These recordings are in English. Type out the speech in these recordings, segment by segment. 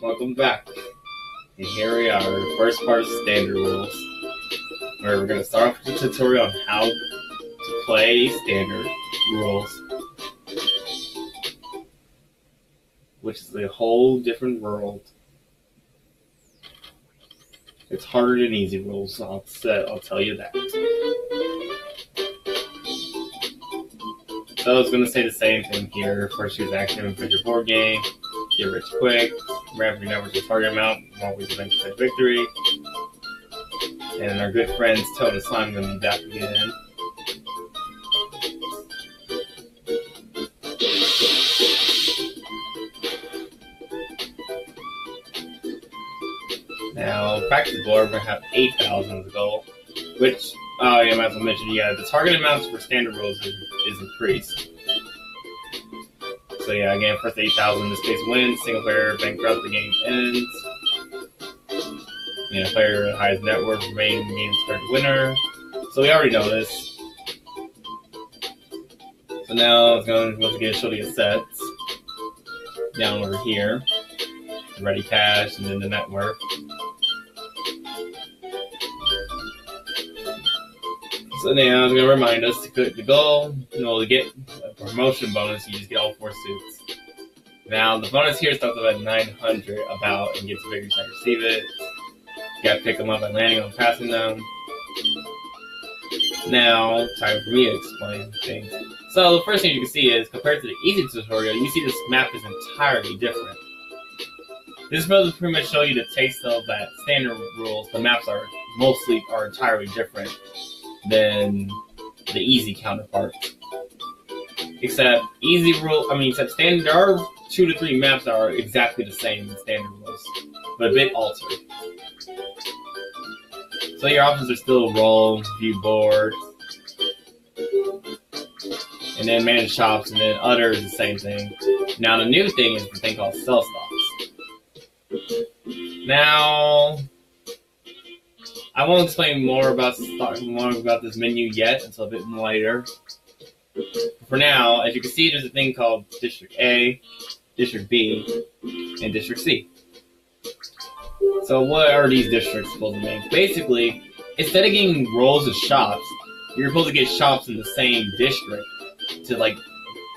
welcome back. And here we are, first part of standard rules, where we're going to start off with a tutorial on how to play standard rules, which is a whole different world. It's harder than easy rules, I'll, say, I'll tell you that. So I was going to say the same thing here. First use action for your board game, get rich quick, your net worth to target amount, ways to eventually victory. And our good friends Toad and Slime to be back again. Now, practice board, we're to have 8,000 as a goal, which, oh yeah, I might as well mention, yeah, the target amounts for standard rules is, is increased. So yeah, again, first 8,000 in this case wins, single player bankrupt, the game ends. Yeah, player highest net worth remain game start winner. So we already know this. So now it's going to get show the sets down over here. Ready cash and then the net worth. So now it's going to remind us to click the goal. You know, to get promotion bonus, you just get all four suits. Now, the bonus here starts at 900 about and gets bigger to receive it. You gotta pick them up by landing on passing them. Now, time for me to explain things. So, the first thing you can see is, compared to the easy tutorial, you see this map is entirely different. This will pretty much show you the taste of that standard rules. The maps are mostly are entirely different than the easy counterparts. Except easy rule, I mean, except standard, there are two to three maps that are exactly the same in standard rules, but a bit altered. So your options are still roll, view board, and then manage shops, and then other is the same thing. Now the new thing is the thing called sell stocks. Now, I won't explain more about more about this menu yet until a bit later. For now, as you can see, there's a thing called District A, District B, and District C. So what are these districts supposed to make? Basically, instead of getting rows of shops, you're supposed to get shops in the same district to like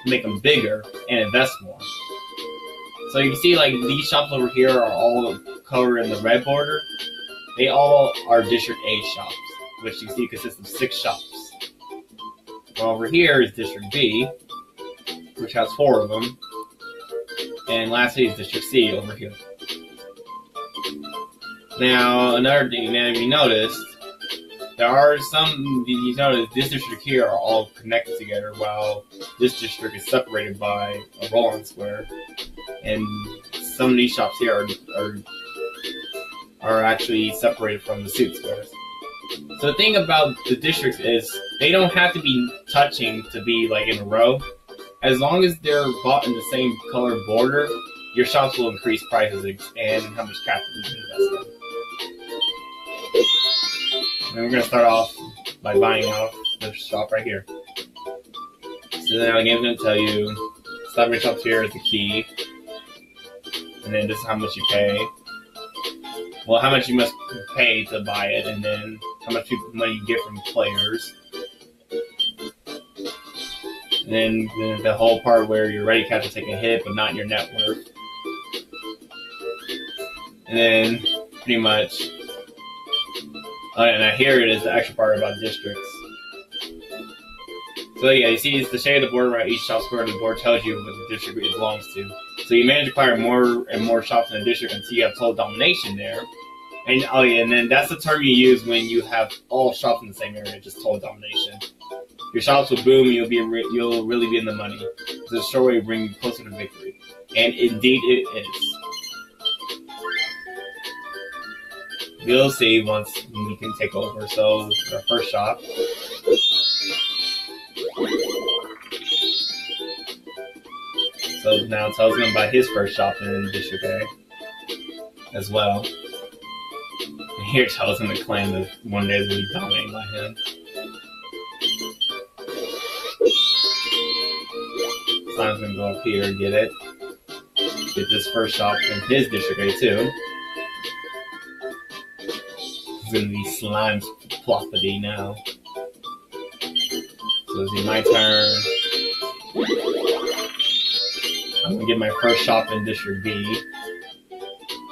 make them bigger and invest more. So you can see like these shops over here are all covered in the red border. They all are District A shops, which you see consists of six shops. Over here is District B, which has four of them. And lastly is District C over here. Now, another thing that you noticed, there are some, you notice this district here are all connected together while this district is separated by a rolling square. And some of these shops here are, are, are actually separated from the suit squares. So the thing about the districts is they don't have to be touching to be like in a row. As long as they're bought in the same color border, your shops will increase prices and how much capital you can invest in. And we're gonna start off by buying off the shop right here. So now the game's gonna tell you stop your shops here is the key. And then this is how much you pay. Well, how much you must pay to buy it, and then how much money you get from players. And then the, the whole part where your ready cash will take a hit, but not your net worth. And then pretty much Oh, and I hear it is the extra part about districts. So yeah, you see it's the shade of the board right each shop square of the board tells you what the district it belongs to. So you manage to acquire more and more shops in the district until you have total domination there. And oh yeah, and then that's the term you use when you have all shops in the same area, just total domination. Your shops will boom, you'll be re- you'll really be in the money. Sure way to bring you closer to victory, and indeed it is. We'll see once we can take over. So our first shop. So now Toad's gonna buy his first shop in District A as well. And here Toad's gonna claim that one day is gonna be dominated by him. Slime's gonna go up here and get it. get this first shop in his district A too. It's gonna be Slime's Ploppity now. So it's my turn. I'm gonna get my first shop in District B.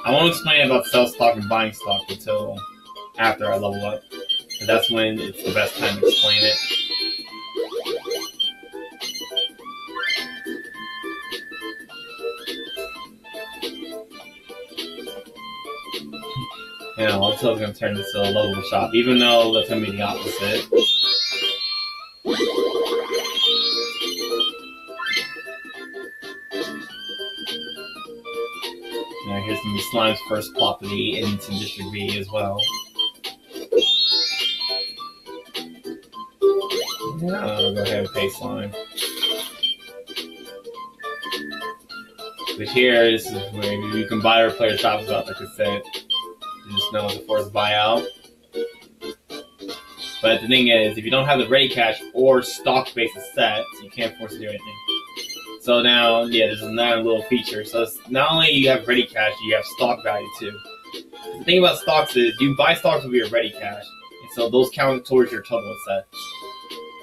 I won't explain about sell stock and buying stock until after I level up. That's when it's the best time to explain it. It's gonna turn this into a level shop, even though that's gonna be the opposite. Now here's gonna be Slime's first property into District B as well. Yeah, I'll go ahead and pay Slime. But here, this is where you can buy or play a shop without the consent. Know it's a forced buyout. But the thing is, if you don't have the ready cash or stock basis set, you can't force to do anything. So now, yeah, there's another little feature. So not only you have ready cash, you have stock value too. The thing about stocks is you buy stocks with your ready cash, and so those count towards your total set.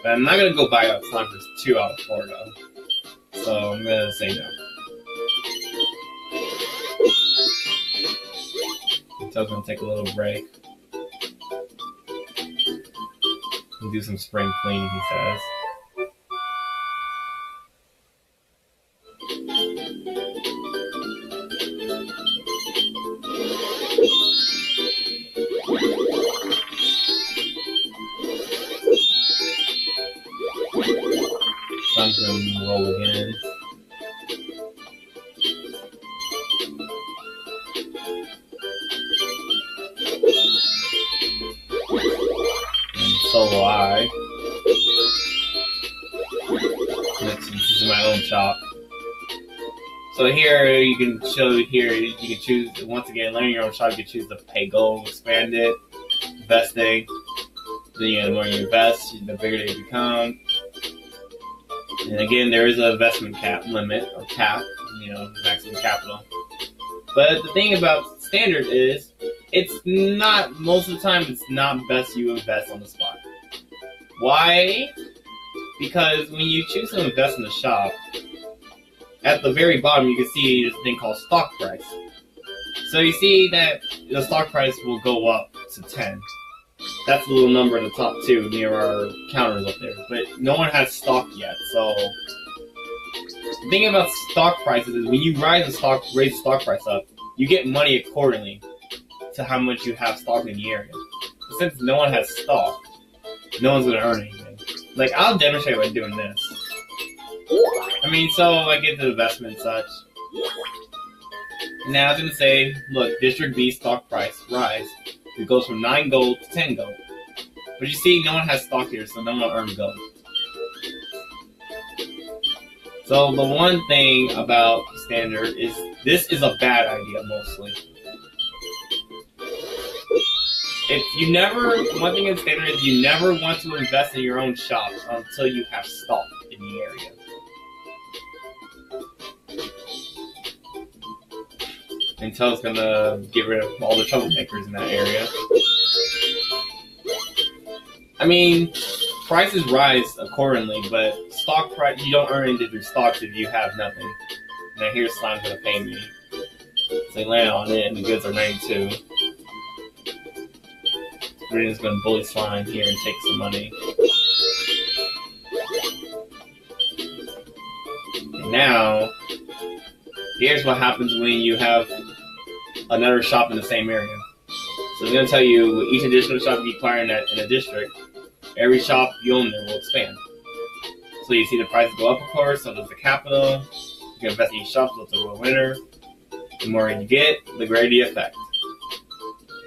But I'm not gonna go buy out slime for two out of four though. So I'm gonna say no. So I'm gonna take a little break. And do some spring cleaning, he says. Show here you can choose once again learning your own shop. You can choose to pay gold, expand it, investing. Then you know, the more you invest, the bigger they become. And again, there is an investment cap limit or cap, you know, maximum capital. But the thing about standard is, it's not most of the time. It's not best you invest on the spot. Why? Because when you choose to invest in the shop, at the very bottom you can see this thing called stock price. So you see that the stock price will go up to 10. That's the little number at the top too, near our counters up there. But no one has stock yet, so the thing about stock prices is when you rise the stock raise the stock price up, you get money accordingly to how much you have stock in the area. But since no one has stock, no one's gonna earn anything. Like I'll demonstrate by doing this. I mean, so I get the investment and such. Now I was gonna say, look, District B stock price rise. It goes from nine gold to ten gold. But you see, no one has stock here, so no one will earn gold. So the one thing about standard is this is a bad idea mostly. If you never, one thing in standard is you never want to invest in your own shop until you have stock in the area. Until it's gonna get rid of all the troublemakers in that area. I mean, prices rise accordingly, but stock price you don't earn anything through stocks if you have nothing. Now here's Slime's gonna pay me. They land on it and the goods are 92. Green's gonna bully Slime here and take some money. And now here's what happens when you have another shop in the same area. So it's gonna tell you each additional shop you acquire in, that, in a district, every shop you own there will expand. So you see the prices go up, of course, so does the capital. You can invest in each shop, so it's a real winner. The more you get, the greater the effect.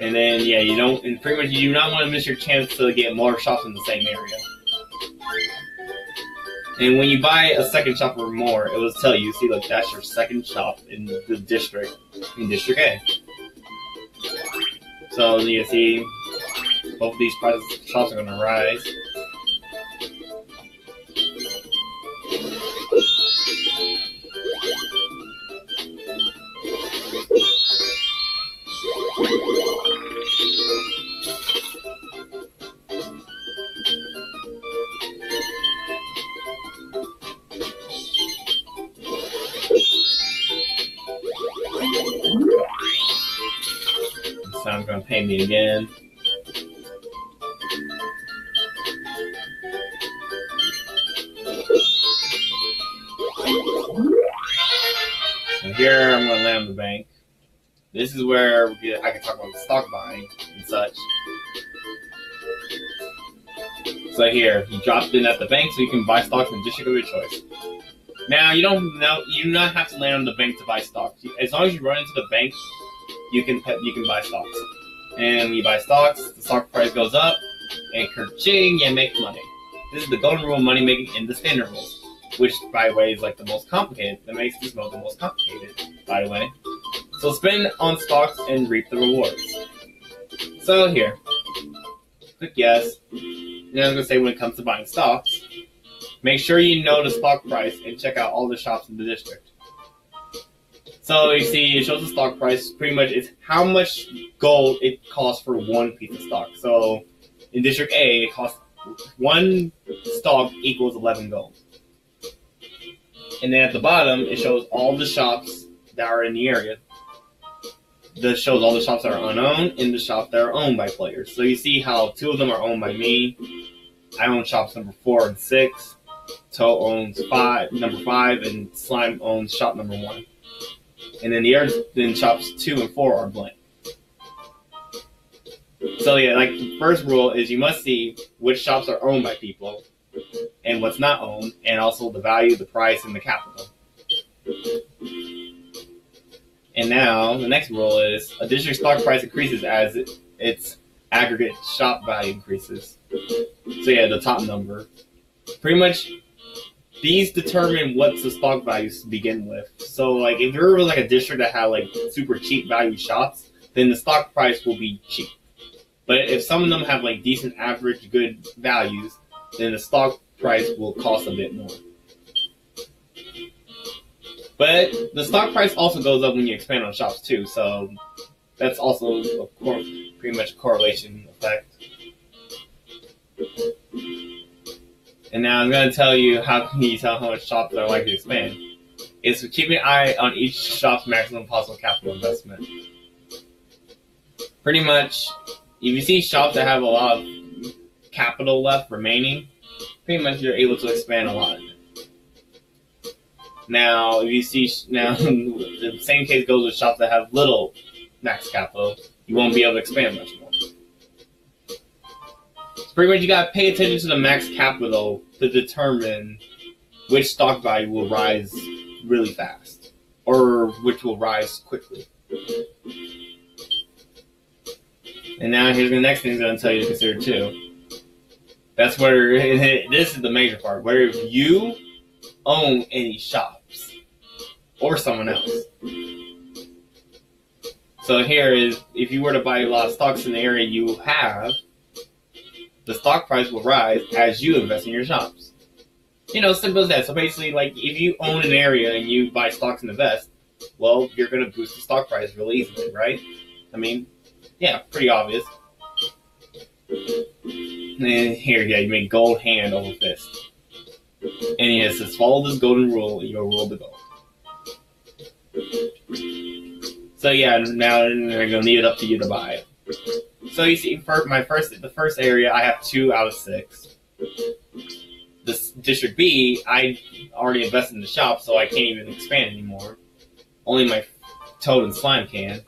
And then, yeah, you don't, and pretty much you do not want to miss your chance to get more shops in the same area. And when you buy a second shop or more, it will tell you, see, look, that's your second shop in the district, in District A. So you see, both of these shops are going to rise. Me again. And here I'm gonna land the bank. This is where get, I can talk about stock buying and such. So here, you dropped in at the bank so you can buy stocks in the district of your choice. Now you don't now you do not have to land on the bank to buy stocks. As long as you run into the bank, you can pet you can buy stocks. And you buy stocks, the stock price goes up, and kerching, you make money. This is the golden rule of money making in the standard rules, which by the way is like the most complicated. That makes this mode the most complicated, by the way. So spend on stocks and reap the rewards. So here, click yes. And I was gonna say when it comes to buying stocks, make sure you know the stock price and check out all the shops in the district. So you see, it shows the stock price. Pretty much, it's how much gold it costs for one piece of stock. So in District A, it costs one stock equals 11 gold. And then at the bottom, it shows all the shops that are in the area. This shows all the shops that are unowned and the shops that are owned by players. So you see how two of them are owned by me. I own shops number four and six. Toad owns five, number five, and Slime owns shop number one. And then the other, then shops two and four are blank. So yeah, like the first rule is you must see which shops are owned by people and what's not owned, and also the value, the price, and the capital. And now the next rule is a district stock price increases as it, its aggregate shop value increases. So yeah, the top number. Pretty much these determine what's the stock values to begin with. So like if you're like a district that had like super cheap value shops, then the stock price will be cheap. But if some of them have like decent average good values, then the stock price will cost a bit more. But the stock price also goes up when you expand on shops too, so that's also a pretty much a correlation effect. And now I'm going to tell you how can you tell how much shops are likely to expand. It's keep an eye on each shop's maximum possible capital investment. Pretty much, if you see shops that have a lot of capital left remaining, pretty much you're able to expand a lot. Now, if you see now the same case goes with shops that have little max capital, you won't be able to expand much more. Pretty much you gotta pay attention to the max capital to determine which stock value will rise really fast or which will rise quickly. And now here's the next thing I'm to tell you to consider too. That's where this is the major part. Where if you own any shops or someone else. So here is if you were to buy a lot of stocks in the area you have, the stock price will rise as you invest in your shops. You know, simple as that. So basically, like if you own an area and you buy stocks and invest, well, you're going to boost the stock price really easily, right? I mean, yeah, pretty obvious. And here, yeah, you make gold hand over fist. And yes, says follow this golden rule, you'll rule the gold. So yeah, now they're gonna leave it up to you to buy. So you see, for my first, the first area, I have two out of six. This district B, I already invested in the shop, so I can't even expand anymore. Only my Toad and Slime can.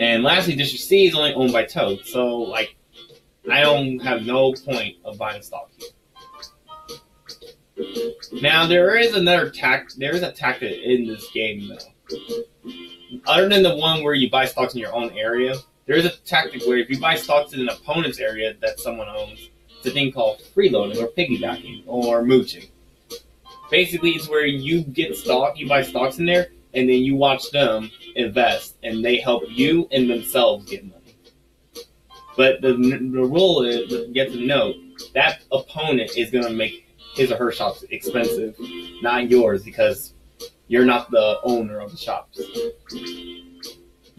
And lastly, District C is only owned by Toad, so like, I don't have no point of buying stock here. Now there is another tact. There is a tactic in this game though. Other than the one where you buy stocks in your own area, there is a tactic where if you buy stocks in an opponent's area that someone owns, it's a thing called freeloading or piggybacking or mooching. Basically, it's where you get stock, you buy stocks in there, and then you watch them invest, and they help you and themselves get money. But the, the rule is, get to note, that opponent is going to make his or her shops expensive, not yours, because you're not the owner of the shops.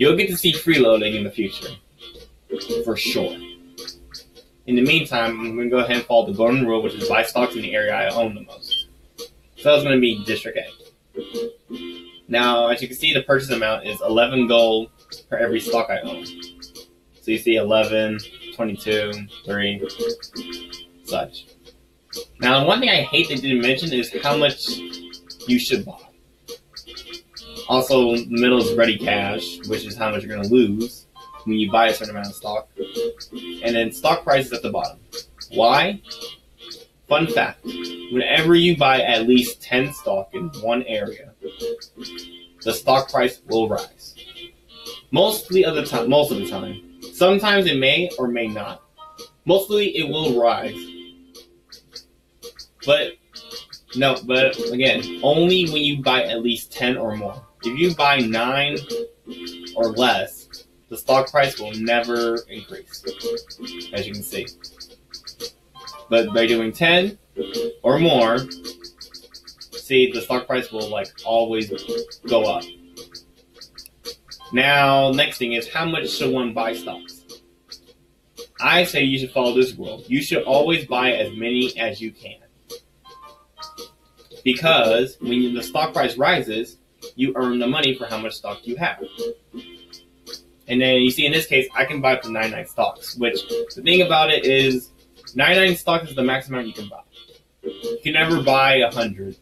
You'll get to see freeloading in the future, for sure. In the meantime, I'm going to go ahead and follow the golden rule, which is buy stocks in the area I own the most. So that's going to be District A. Now, as you can see, the purchase amount is 11 gold for every stock I own. So you see 11, 22, 3, such. Now, one thing I hate they didn't mention is how much you should buy. Also, middle is ready cash, which is how much you're going to lose when you buy a certain amount of stock. And then stock price is at the bottom. Why? Fun fact whenever you buy at least 10 stock in one area, the stock price will rise. Mostly of the time, most of the time. Sometimes it may or may not. Mostly it will rise. But no, but again, only when you buy at least 10 or more. If you buy 9 or less, the stock price will never increase, as you can see. But by doing 10 or more, see, the stock price will like always go up. Now, next thing is how much should one buy stocks? I say you should follow this rule. You should always buy as many as you can. Because when the stock price rises, you earn the money for how much stock you have. And then you see in this case, I can buy up to 99 stocks, which the thing about it is 99 stocks is the maximum you can buy. You can never buy 100.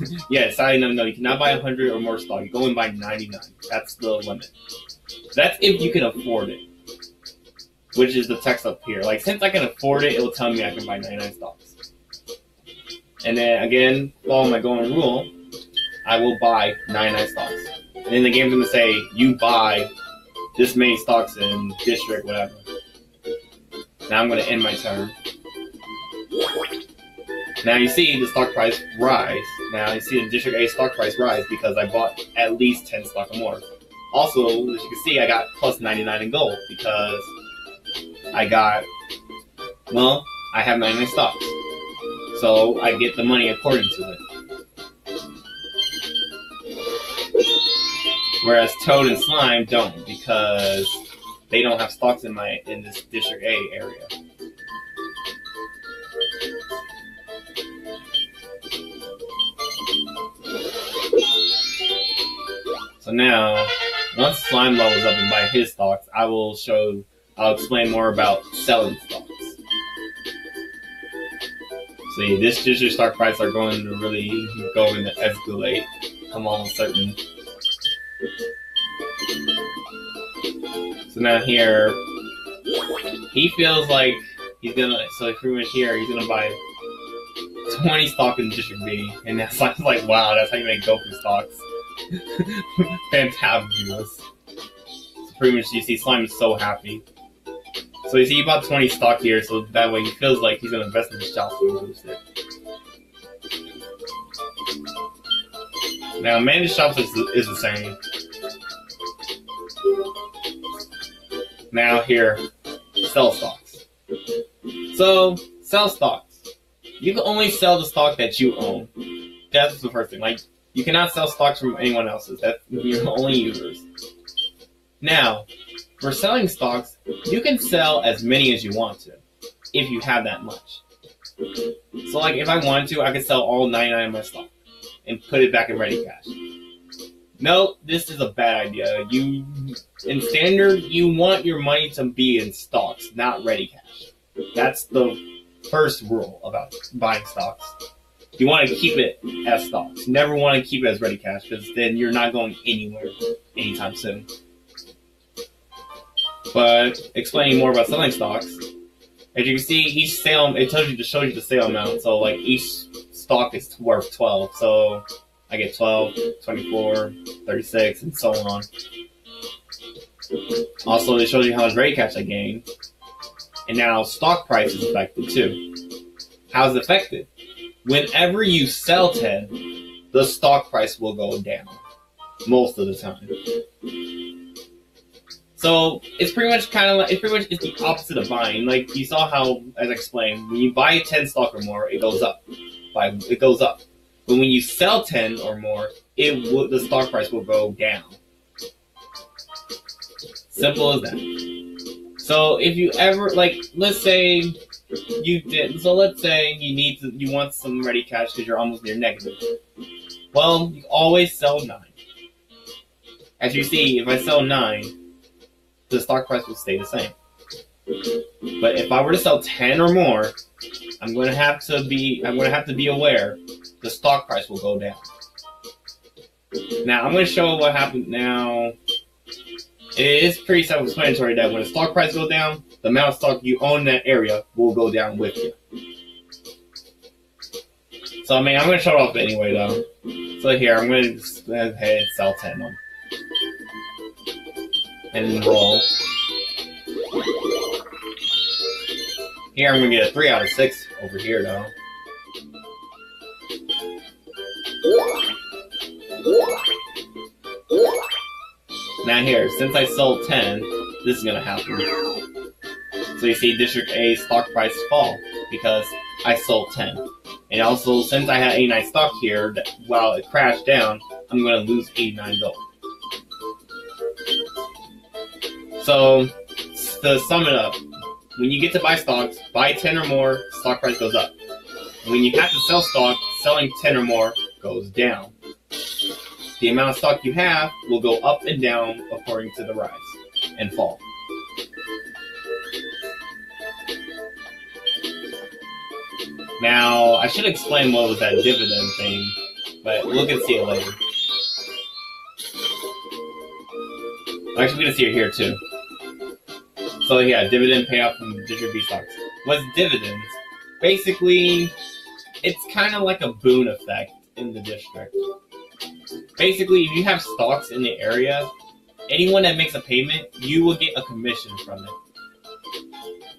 yes, I know, no, you cannot buy 100 or more stock. You go and buy 99. That's the limit. That's if you can afford it, which is the text up here. Like, since I can afford it, it will tell me I can buy 99 stocks. And then again, follow my golden rule, I will buy 99 stocks. And then the game's gonna say you buy this many stocks in district, whatever. Now I'm gonna end my turn. Now you see the stock price rise. Now you see the District A stock price rise because I bought at least 10 stock or more. Also, as you can see, I got plus 99 in gold because I got, well, I have 99 stocks. So I get the money according to it. Whereas Toad and Slime don't because they don't have stocks in my in this District A area. So now, once Slime levels up and buy his stocks, I will show, I'll explain more about selling stocks. See, this district stock price are going to really go to escalate. I'm almost certain. So now here, he feels like he's gonna. So pretty much here, he's gonna buy 20 stock in District B, and that's like, like wow, that's how you make Goku stocks. Fantabulous. So pretty much, you see, Slime is so happy. So you see, he bought 20 stock here, so that way he feels like he's gonna invest in his shop and boost it. Now, managed shops is, is the same. Now here, sell stocks. So, sell stocks. You can only sell the stock that you own. That's the first thing. Like, you cannot sell stocks from anyone else's. That's your only users. Now, for selling stocks, you can sell as many as you want to, if you have that much. So, like, if I wanted to, I could sell all 99 of my stock and put it back in ready cash. No, this is a bad idea. You, in standard, you want your money to be in stocks, not ready cash. That's the first rule about buying stocks. You want to keep it as stocks. Never want to keep it as ready cash because then you're not going anywhere anytime soon. But explaining more about selling stocks, as you can see, each sale it tells you to show you the sale amount. So like each stock is worth 12. So I get 12, 24, 36, and so on. Also, it shows you how much ready cash I gain. And now stock price is affected too. How is it affected? Whenever you sell 10, the stock price will go down. Most of the time. So it's pretty much kind of like it's pretty much it's the opposite of buying. Like you saw how, as I explained, when you buy ten stock or more, it goes up. By it goes up. But when you sell ten or more, it the stock price will go down. Simple as that. So if you ever like, let's say you did. So let's say you need to, you want some ready cash because you're almost near negative. Well, you always sell nine. As you see, if I sell nine, the stock price will stay the same. But if I were to sell 10 or more, I'm going to have to be I'm going to have to be aware the stock price will go down. Now, I'm going to show what happened now. It is pretty self-explanatory that when the stock price goes down, the amount of stock you own in that area will go down with you. So, I mean, I'm going to show it off anyway, though. So here, I'm going to go ahead and sell 10 of them. And roll. Here, I'm going to get a 3 out of 6 over here, though. Now here, since I sold 10, this is going to happen. So you see District A stock price fall because I sold 10. And also, since I had 89 stock here, while it crashed down, I'm to lose 89 gold. So, to sum it up, when you get to buy stocks, buy 10 or more, stock price goes up. When you have to sell stock, selling 10 or more goes down. The amount of stock you have will go up and down according to the rise and fall. Now, I should explain what was that dividend thing, but we'll get to see it later. Actually, we're gonna see it here too. So yeah, dividend payout from District B stocks. What's dividends? Basically, it's kind of like a boon effect in the district. Basically, if you have stocks in the area, anyone that makes a payment, you will get a commission from it.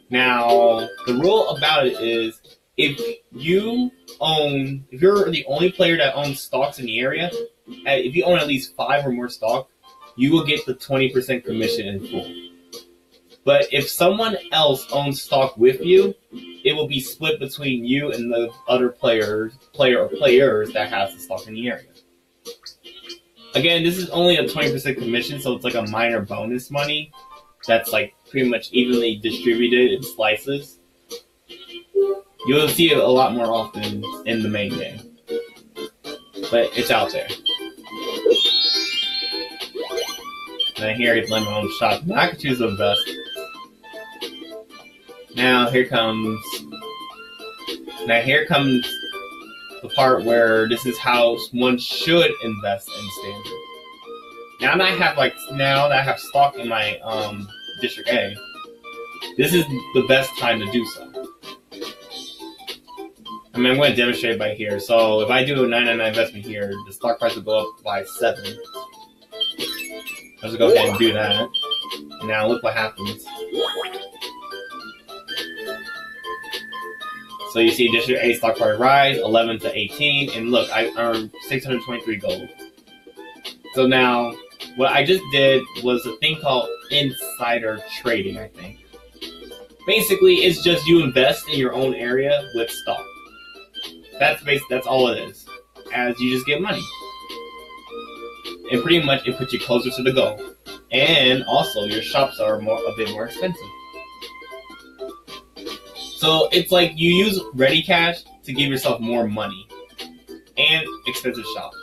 Now, the rule about it is if you own, if you're the only player that owns stocks in the area, eh, if you own at least five or more stock, you will get the 20% commission in full. But if someone else owns stock with you, it will be split between you and the other players, player or players that has the stock in the area. Again, this is only a 20% commission, so it's like a minor bonus money that's like pretty much evenly distributed in slices. You'll see it a lot more often in the main game. But it's out there. And here I get to my own shot. I can choose the best. Now here comes now here comes the part where this is how one should invest in standard. Now that I have like now that I have stock in my um, district A, this is the best time to do so. I mean, I'm going to demonstrate by here. So if I do a 999 investment here, the stock price will go up by seven. I'll just go ahead and do that. Now look what happens. So you see District A stock price rise 11 to 18, and look, I earned 623 gold. So now, what I just did was a thing called insider trading, I think. Basically, it's just you invest in your own area with stock. That's basic. That's all it is. As you just get money, and pretty much it puts you closer to the goal. And also, your shops are more a bit more expensive. So it's like you use ready cash to give yourself more money and expensive shops.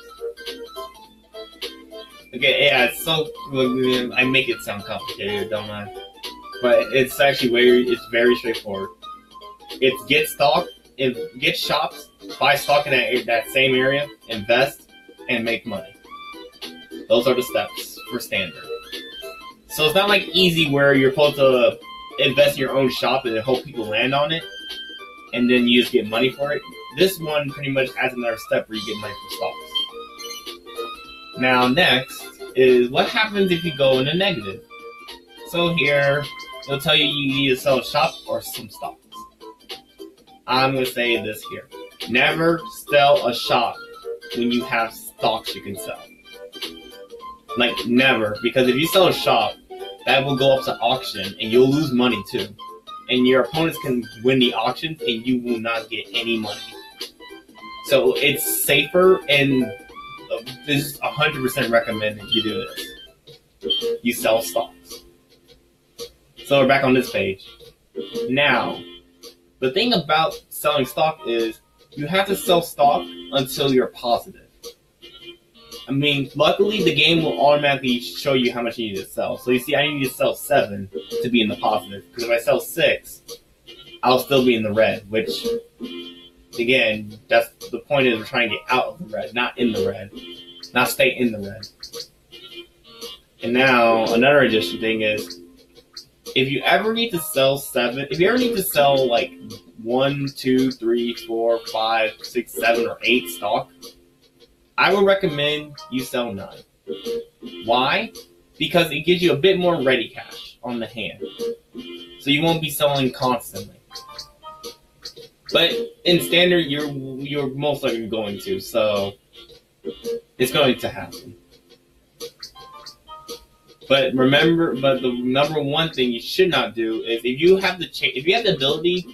Okay, yeah, so I make it sound complicated, don't I? But it's actually very it's very straightforward. It's get stock, if get shops, buy stock in that that same area, invest, and make money. Those are the steps for standard. So it's not like easy where you're supposed to invest in your own shop and hope people land on it, and then you just get money for it. This one pretty much adds another step where you get money from stocks. Now, next is what happens if you go in a negative. So here, it'll tell you you need to sell a shop or some stocks. I'm going to say this here. Never sell a shop when you have stocks you can sell. Like, never. Because if you sell a shop, that will go up to auction and you'll lose money too. And your opponents can win the auction and you will not get any money. So it's safer and uh, this is 100% recommended you do this. You sell stocks. So we're back on this page. Now, the thing about selling stock is you have to sell stock until you're positive. I mean, luckily the game will automatically show you how much you need to sell. So you see, I need to sell seven to be in the positive. Because if I sell six, I'll still be in the red. Which, again, that's the point is we're trying to get out of the red, not in the red, not stay in the red. And now another addition thing is, if you ever need to sell seven, if you ever need to sell like one, two, three, four, five, six, seven, or eight stock, I would recommend you sell none. Why? Because it gives you a bit more ready cash on the hand. So you won't be selling constantly. But in standard you're you're most likely going to, so it's going to happen. But remember, but the number one thing you should not do is if you have the cha- if you have the ability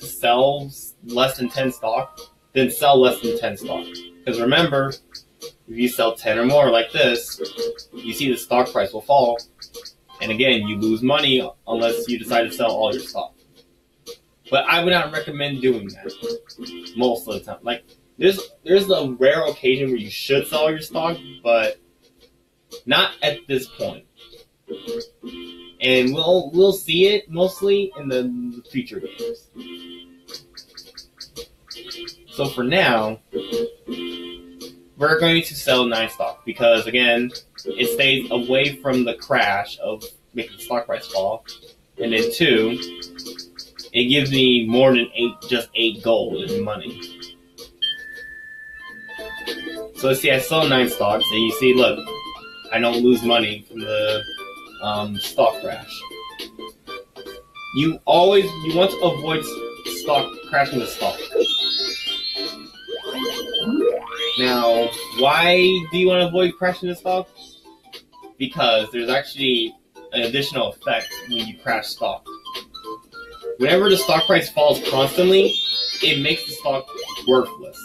to sell less than ten stock, then sell less than ten stock. Because remember, if you sell ten or more like this, you see the stock price will fall, and again you lose money unless you decide to sell all your stock. But I would not recommend doing that most of the time. Like there's there's a rare occasion where you should sell your stock, but not at this point. And we'll we'll see it mostly in the future games. So for now, we're going to sell nine stock because again, it stays away from the crash of making the stock price fall. And then two, it gives me more than eight just eight gold in money. So see I sell nine stocks and you see look, I don't lose money from the um, stock crash. You always you want to avoid stock crashing the stock. Now, why do you want to avoid crashing the stock? Because there's actually an additional effect when you crash stock. Whenever the stock price falls constantly, it makes the stock worthless.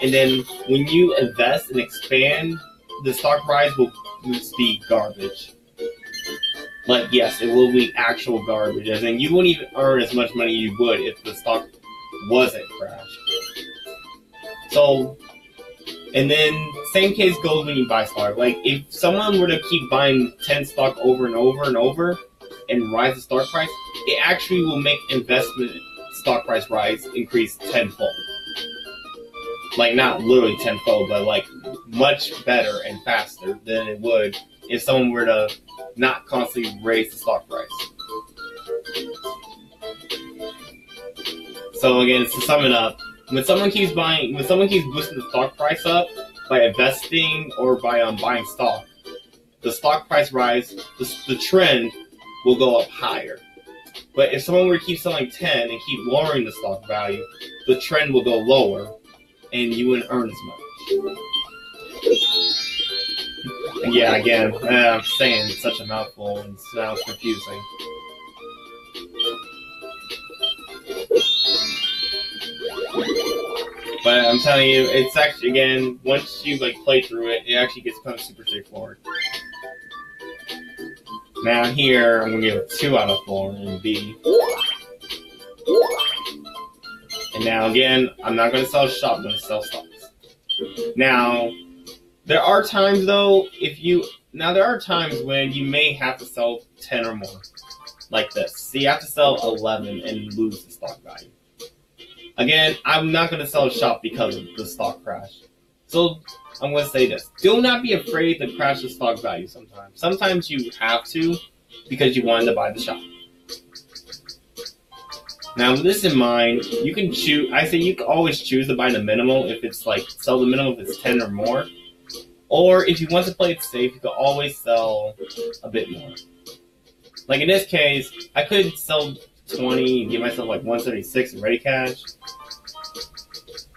And then when you invest and expand, the stock price will be garbage. Like yes, it will be actual garbage, as in you wouldn't even earn as much money you would if the stock wasn't crashed. So and then same case goes when you buy stock. Like if someone were to keep buying ten stock over and over and over and rise the stock price, it actually will make investment stock price rise increase tenfold. Like not literally tenfold, but like much better and faster than it would if someone were to not constantly raise the stock price. So again, to sum it up, when someone keeps buying, when someone keeps boosting the stock price up by investing or by um, buying stock, the stock price rise, the, the trend will go up higher. But if someone were to keep selling 10 and keep lowering the stock value, the trend will go lower and you wouldn't earn as much. Yeah, again, I'm saying it's such a mouthful and sounds confusing. But I'm telling you, it's actually again once you like play through it, it actually gets kind of super straightforward. Now here, I'm gonna give it two out of four in B. And now again, I'm not gonna sell shop, I'm gonna sell stocks. Now, there are times though, if you now there are times when you may have to sell ten or more, like this. So you have to sell eleven and lose the stock value. Again, I'm not going to sell a shop because of the stock crash. So I'm going to say this. Do not be afraid to crash the stock value sometimes. Sometimes you have to because you wanted to buy the shop. Now, with this in mind, you can choose. I say you can always choose to buy the minimal if it's like sell the minimal if it's 10 or more. Or if you want to play it safe, you can always sell a bit more. Like in this case, I could sell 20 and give myself like 176 in ready cash.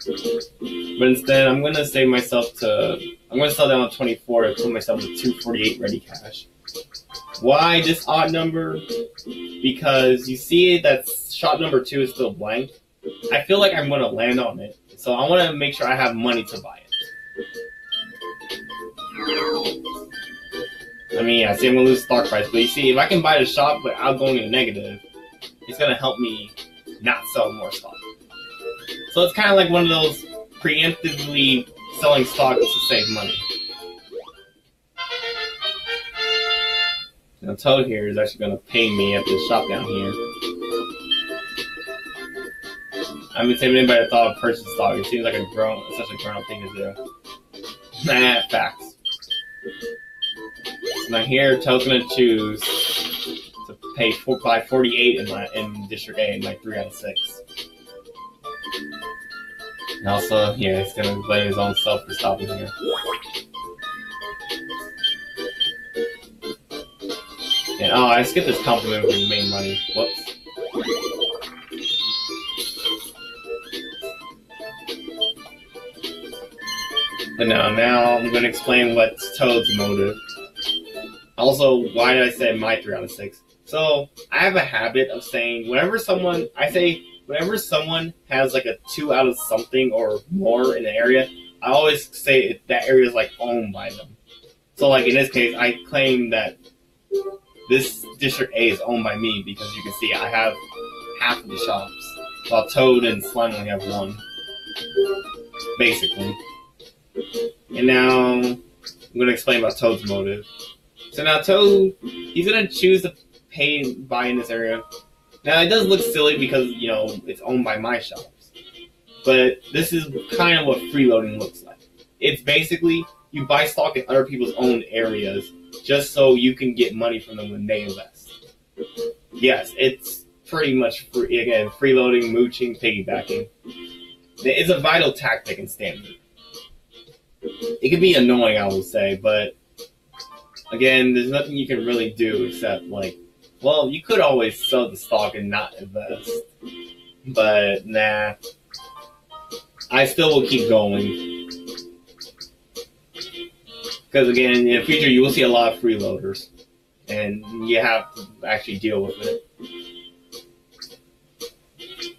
But instead, I'm gonna save myself to. I'm gonna sell down to 24 to put myself to 248 ready cash. Why this odd number? Because you see that shot number two is still blank. I feel like I'm gonna land on it, so I want to make sure I have money to buy it. I mean, yeah, see, I'm gonna lose stock price, but you see, if I can buy the shop without going in negative, it's going to help me not sell more stock. So it's kind of like one of those preemptively selling stocks to save money. Now Toad here is actually going to pay me at this shop down here. I haven't seen anybody thought of purchasing stock. It seems like a grown, such a grown-up thing to do. nah, facts. So now here, Toad's going to choose pay four by 48 in my in District A in like three out of six. And also, yeah, he's gonna blame his own self for stopping here. And oh, I skipped this compliment for the main money. Whoops. But now, now I'm gonna explain what's Toad's motive. Also, why did I say my three out of six? So I have a habit of saying whenever someone I say whenever someone has like a two out of something or more in an area, I always say that area is like owned by them. So like in this case, I claim that this district A is owned by me because you can see I have half of the shops, while Toad and Slime only have one, basically. And now I'm gonna explain about Toad's motive. So now Toad, he's gonna choose to pay buy in this area. Now it does look silly because you know it's owned by my shops, but this is kind of what freeloading looks like. It's basically you buy stock in other people's owned areas just so you can get money from them when they invest. Yes, it's pretty much free, again freeloading, mooching, piggybacking. It is a vital tactic in standard. It can be annoying, I will say, but again, there's nothing you can really do except like, well, you could always sell the stock and not invest, but nah. I still will keep going because again, in the future, you will see a lot of freeloaders, and you have to actually deal with it.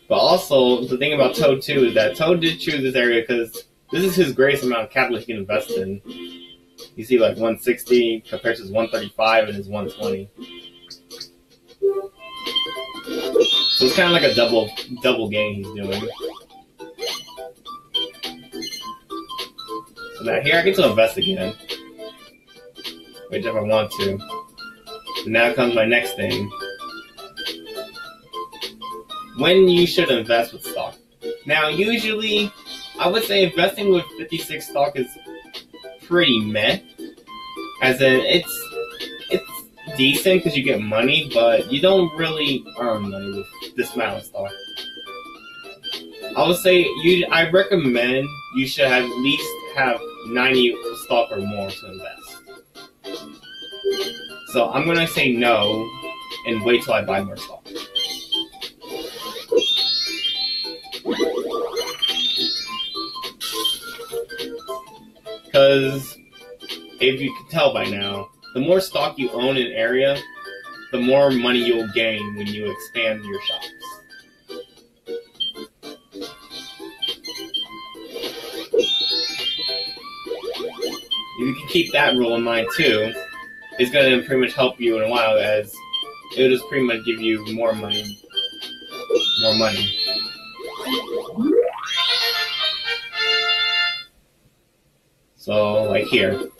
But also, the thing about Toad too is that Toad did choose this area because this is his greatest amount of capital he can invest in. You see, like 160 compared to his 135 and his 120. So it's kind of like a double double game he's doing. So now here I get to invest again, which if I want to. And now comes my next thing. When you should invest with stock. Now, usually, I would say investing with 56 stock is pretty meh. As in, it's decent because you get money, but you don't really earn money with this of stock. I would say you. I recommend you should at least have 90 stock or more to invest. So I'm gonna say no and wait till I buy more stock. Because if you can tell by now, the more stock you own in an area, the more money you'll gain when you expand your shops. If you can keep that rule in mind too, it's going to pretty much help you in a while as it'll just pretty much give you more money. More money. So, like here.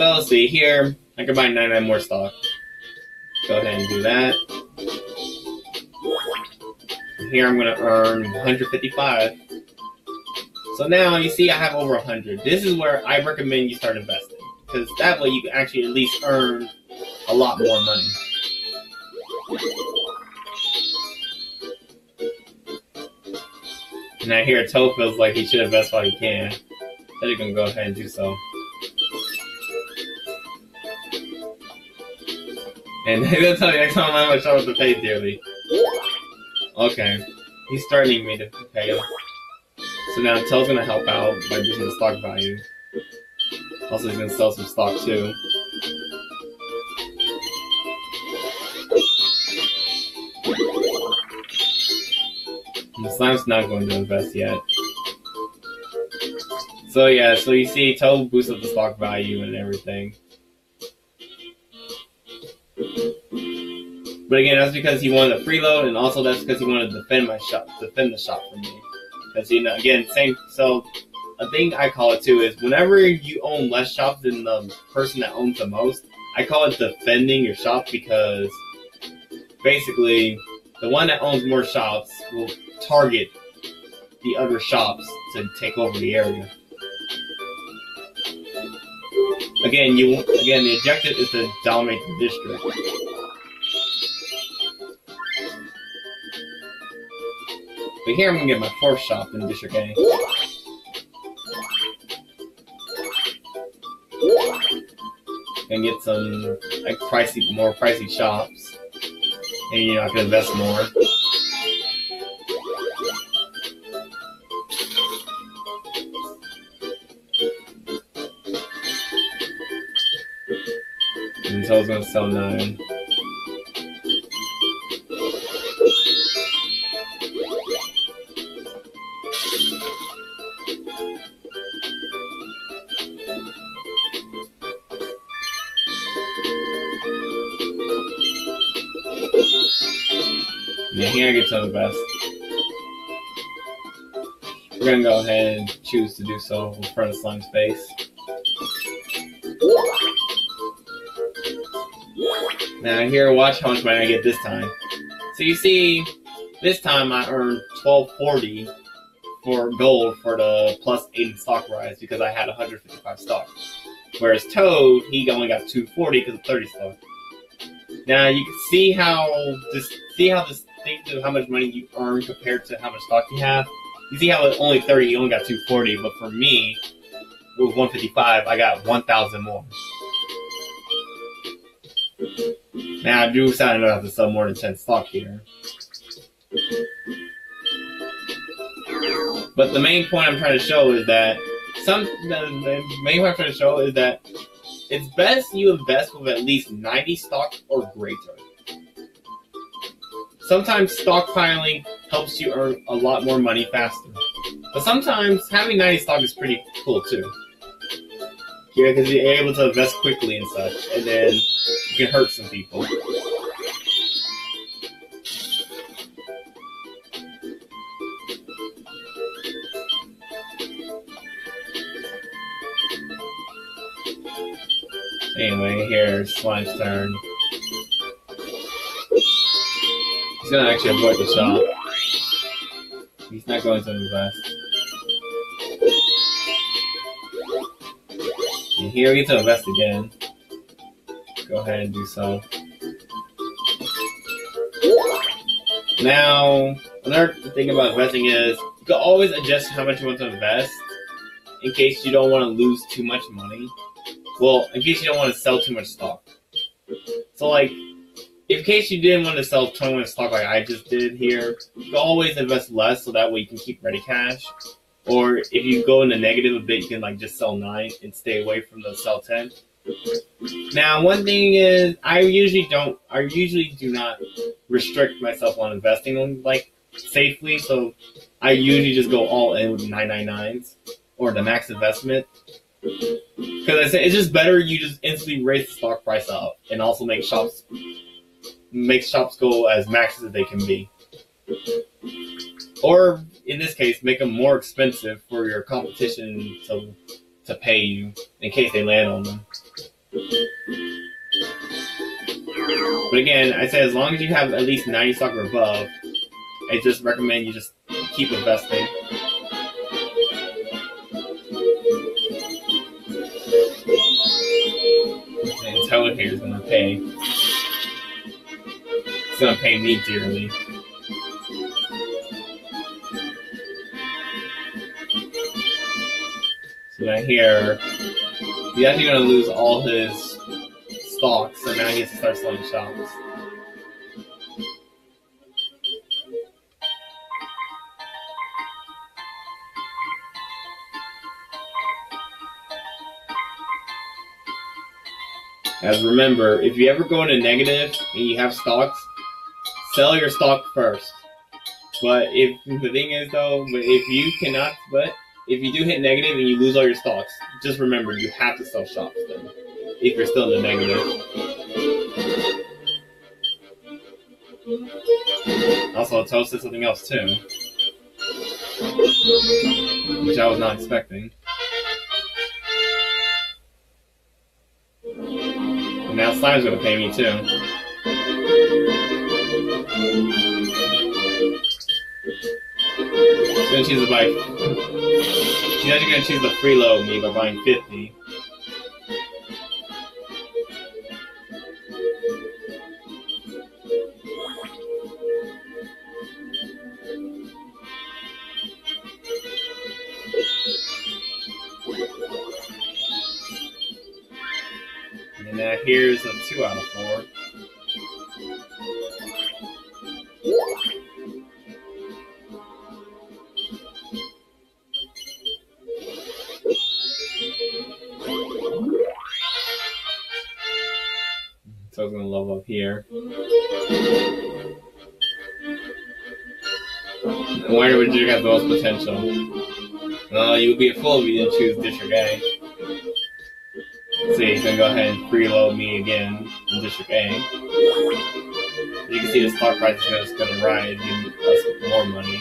So let's see, here I can buy 99 more stock. Go ahead and do that. Here I'm gonna earn 155. So now you see I have over 100. This is where I recommend you start investing. Because that way you can actually at least earn a lot more money. And I hear Toad feels like he should invest while he can. So you can go ahead and do so. And he'll tell you next time I'm gonna show up to pay dearly. Okay. He's threatening me to pay. So now Toad's gonna help out by boosting the stock value. Also, he's gonna sell some stock too. And Slime's not going to invest yet. So yeah, so you see Toad boosts up the stock value and everything. But again, that's because he wanted a freeload, and also that's because he wanted to defend my shop, defend the shop from me. Because you know, again, same. So a thing I call it too is whenever you own less shops than the person that owns the most, I call it defending your shop because basically the one that owns more shops will target the other shops to take over the area. Again, you again the objective is to dominate the district. But here I'm gonna get my fourth shop in District A. And get some like pricey, more pricey shops, and you know I can invest more. And so I was gonna sell nine. Here I get to the best. We're gonna go ahead and choose to do so in front of slime space. Now here, watch how much money I get this time. So you see, this time I earned 1240 for gold for the plus 80 stock rise because I had 155 stock. Whereas Toad, he only got 240 because of 30 stock. Now you can see how this see how this think of how much money you earn compared to how much stock you have. You see how only 30 you only got 240, but for me, with 155, I got 1,000 more. Now I do sign up to sell more than 10 stock here. But the main point I'm trying to show is that some the main point I'm trying to show is that it's best you invest with at least 90 stock or greater. Sometimes stockpiling helps you earn a lot more money faster. But sometimes having 90 stock is pretty cool too. Yeah, because you're able to invest quickly and such, and then you can hurt some people. Anyway, here's Slime's turn. He's gonna actually avoid the shot. He's not going to invest. And here we get to invest again. Go ahead and do so. Now, another thing about investing is you can always adjust how much you want to invest in case you don't want to lose too much money. Well, in case you don't want to sell too much stock. So, like, in case you didn't want to sell 21 stock like I just did here, you always invest less so that way you can keep ready cash. Or if you go in the negative a bit, you can like just sell nine and stay away from the sell 10. Now, one thing is, I usually don't, I usually do not restrict myself on investing like safely. So I usually just go all in with 999s or the max investment. Because I say it's just better you just instantly raise the stock price up and also make shops make shops go as max as they can be. Or in this case, make them more expensive for your competition to to pay you in case they land on them. But again, I say as long as you have at least 90 stock or above, I just recommend you just keep investing. And Toad here is gonna pay. It's gonna pay me dearly. So now here, he's actually gonna lose all his stocks, so now he has to start selling shops. As remember, if you ever go into negative and you have stocks, sell your stock first. But if the thing is though, if you cannot, but if you do hit negative and you lose all your stocks, just remember you have to sell shops then. If you're still in the negative. Also, Toad said something else too. which I was not expecting. Now Slime's gonna pay me too. She's gonna choose. She's actually gonna choose to freeload me by buying 50. Here's a two out of four. So I was gonna level up here. And where would you have the most potential? Well, you would be a fool if you didn't choose District A. So he's gonna go ahead and freeload me again in District A. You can see the stock price is gonna rise, giving us more money.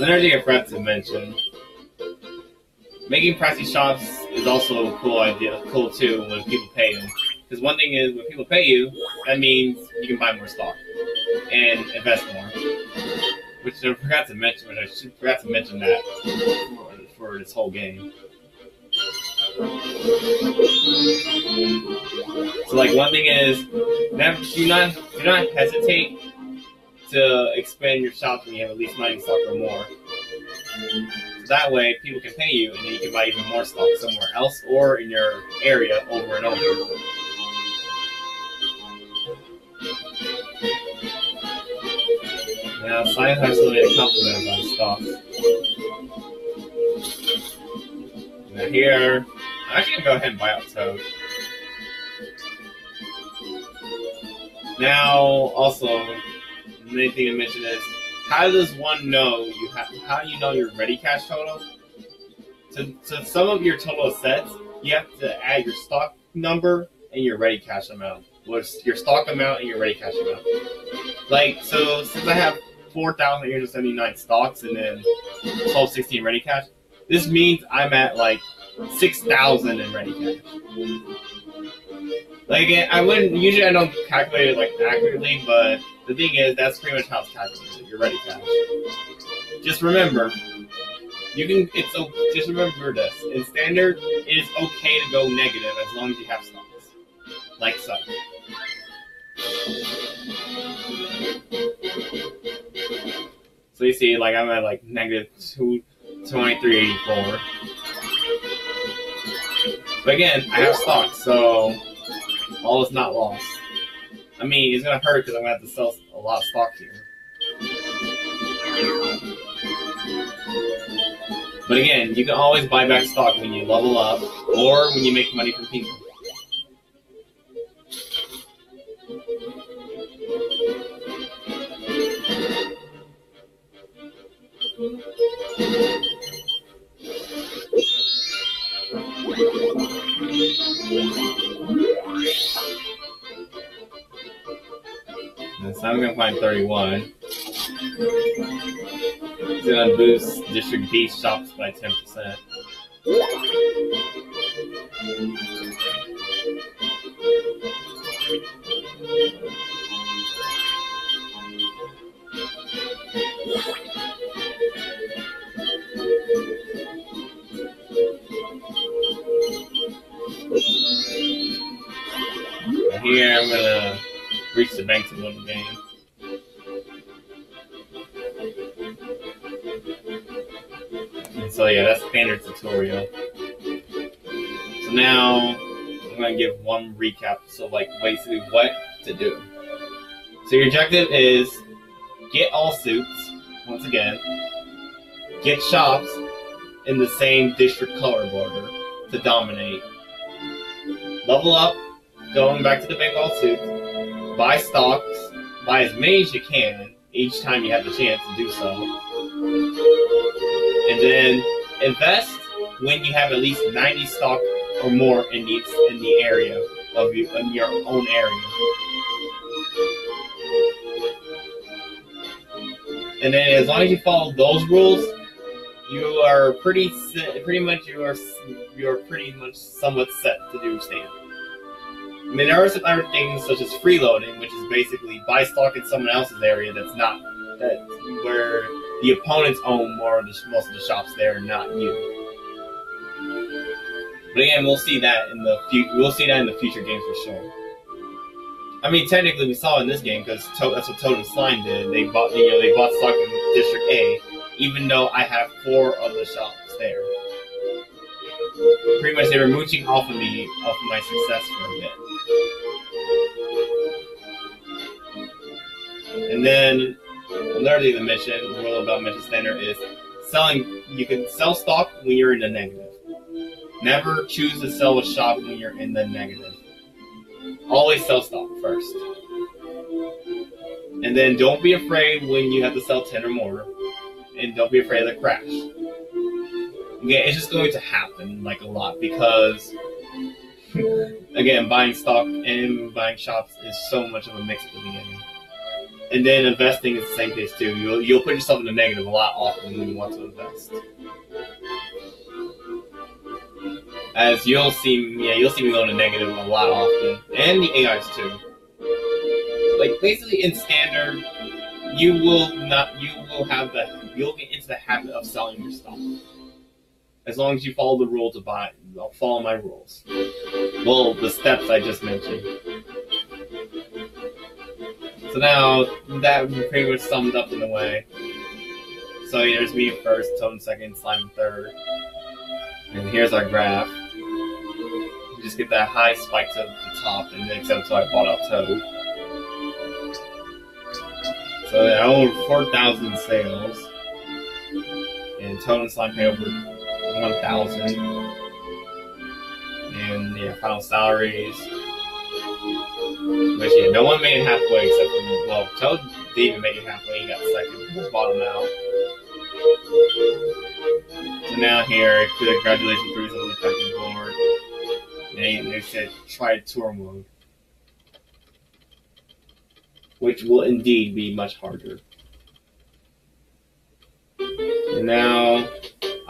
Another thing I forgot to mention. Making pricey shops is also a cool idea, cool too when people pay you. Because one thing is when people pay you, that means you can buy more stock and invest more. Which I forgot to mention, but I should, forgot to mention that for, for this whole game. So like one thing is, never do not do not hesitate to expand your shop when you have at least 90 stock or more. That way, people can pay you, and then you can buy even more stock somewhere else or in your area over and over. Now, science actually made a compliment about stocks. Now here, I'm actually gonna go ahead and buy out Toad. Now, also, main thing to mention is how does one know you have how you know your ready cash total? To, to some of your total sets, you have to add your stock number and your ready cash amount. What's your stock amount and your ready cash amount? Like so, since I have four thousand eight hundred seventy nine stocks and then twelve sixteen ready cash, this means I'm at like six thousand in ready cash. Like I wouldn't usually I don't calculate it like accurately, but the thing is that's pretty much how it's calculated. You're ready cash. Just remember, you can. It's just remember this. In standard, it is okay to go negative as long as you have stocks, like so. So you see, like I'm at like negative two twenty three eighty four. But again, I have stocks, so all is not lost. I mean, it's gonna hurt because I'm gonna have to sell a lot of stock here. But again, you can always buy back stock when you level up or when you make money from people. I'm gonna find 31. It's gonna boost District B shops by 10%. Here I'm gonna reach the bank to win the game. And so yeah, that's standard tutorial. So now I'm gonna give one recap. So like basically what to do. So your objective is get all suits once again. Get shops in the same district color border to dominate. Level up, going back to the bank all suits. Buy stocks, buy as many as you can each time you have the chance to do so. And then invest when you have at least 90 stock or more in the, in the area of you, in your own area. And then as long as you follow those rules, you are pretty pretty much you are you are pretty much somewhat set to do stand. Are some other things such as freeloading, which is basically buy stock in someone else's area that's not that where the opponents own more of the, most of the shops there, not you. But again, we'll see that in the fu- we'll see that in the future games for sure. I mean, technically, we saw in this game because to- that's what and Slime did. They bought, you know, they bought stock in District A, even though I have four of the shops there. Pretty much, they were mooching off of me, off of my success for a bit. And then another thing the mission, the rule about mission standard is selling. You can sell stock when you're in the negative. Never choose to sell a shop when you're in the negative. Always sell stock first. And then don't be afraid when you have to sell 10 or more. And don't be afraid of the crash. Yeah, it's just going to happen like a lot because again, buying stock and buying shops is so much of a mix at the beginning. And then investing is the same case too. You'll you'll put yourself in the negative a lot often when you want to invest. As you'll see, yeah, you'll see me go into negative a lot often, and the AIs too. Like basically in standard, you will not, you will have the, you'll get into the habit of selling your stock. As long as you follow the rule to buy, I'll follow my rules. Well, the steps I just mentioned. So now that pretty much summed up in a way. So here's me first, Toad second, Slime third. And here's our graph. You just get that high spike to the top, and except until I bought up Toad. So I own 4,000 sales. And Toad and Slime pay over 1,000. And yeah, final salaries. Which yeah, no one made it halfway except for well, Toad didn't even make it halfway. He got second, bottom out. So now here, congratulations, Bruce, on the second board. And they said try tour mode, which will indeed be much harder. And now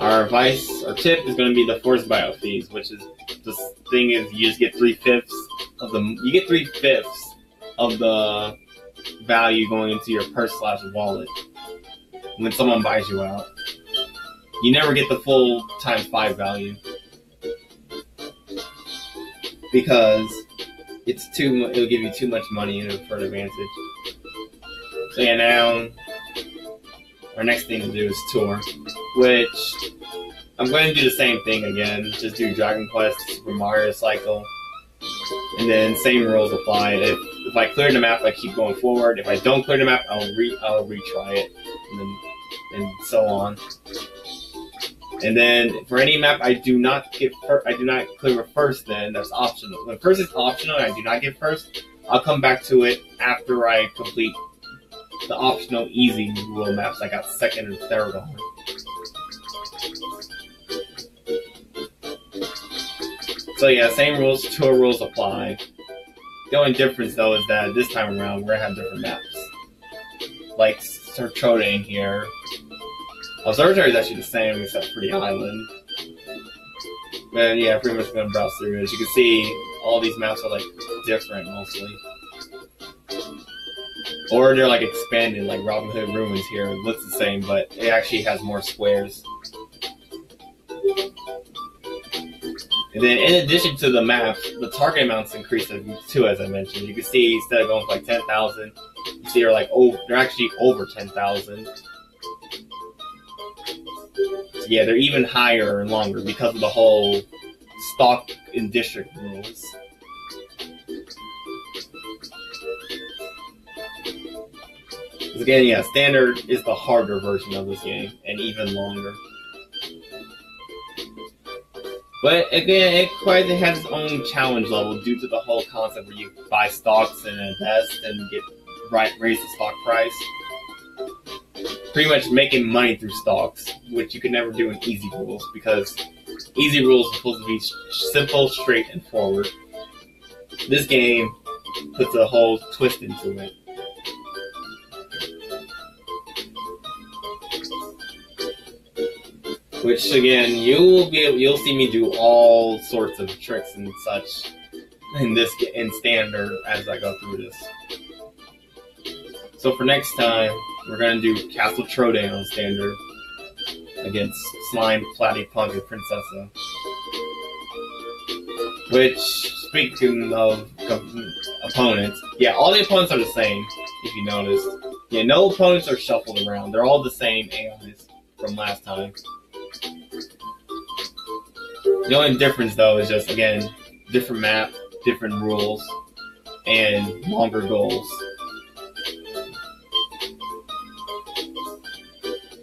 our advice, our tip is going to be the forced buyout fees, which is the thing is you just get three fifths of the you get three fifths of the value going into your purse slash wallet when someone buys you out. You never get the full times five value because it's too. It'll give you too much money for an advantage. So yeah, now our next thing to do is tour, which I'm going to do the same thing again. Just do Dragon Quest, Super Mario Cycle, and then same rules apply. If if I clear the map, I keep going forward. If I don't clear the map, I'll re I'll retry it, and then and so on. And then for any map I do not get I do not clear first. Then that's optional. When first is optional, and I do not get first. I'll come back to it after I complete the optional easy rule maps. I got second and third on. So yeah, same rules, tour rules apply. The only difference though is that this time around we're gonna have different maps. like Sir Trodain here. Observatory is actually the same except for the oh. island. But yeah, pretty much gonna browse through it. As you can see, all these maps are like different mostly. Or they're like expanded, like Robbin' Hood Ruins here. It looks the same, but it actually has more squares. And then in addition to the maps, the target amounts increase too, as I mentioned. You can see instead of going for like 10,000, you see they're like, oh, they're actually over 10,000. So yeah, they're even higher and longer because of the whole stock in district rules. Again, yeah, standard is the harder version of this game, and even longer. But again, it quite has its own challenge level due to the whole concept where you buy stocks and invest and get right raise the stock price. Pretty much making money through stocks, which you could never do in easy rules because easy rules are supposed to be simple, straight, and forward. This game puts a whole twist into it. Which again, you will be you'll see me do all sorts of tricks and such in this in standard as I go through this. So for next time, we're gonna do Castle Trodain on standard against Slime, Platypunk, and Princessa. Which, speaking of opponents, yeah, all the opponents are the same, if you notice. Yeah, no opponents are shuffled around. They're all the same AIs from last time. The only difference, though, is just, again, different map, different rules, and longer goals.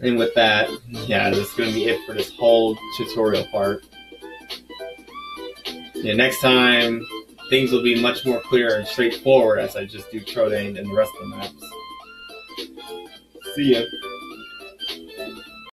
And with that, yeah, this is going to be it for this whole tutorial part. Yeah, next time, things will be much more clear and straightforward as I just do Trodain and the rest of the maps. See ya.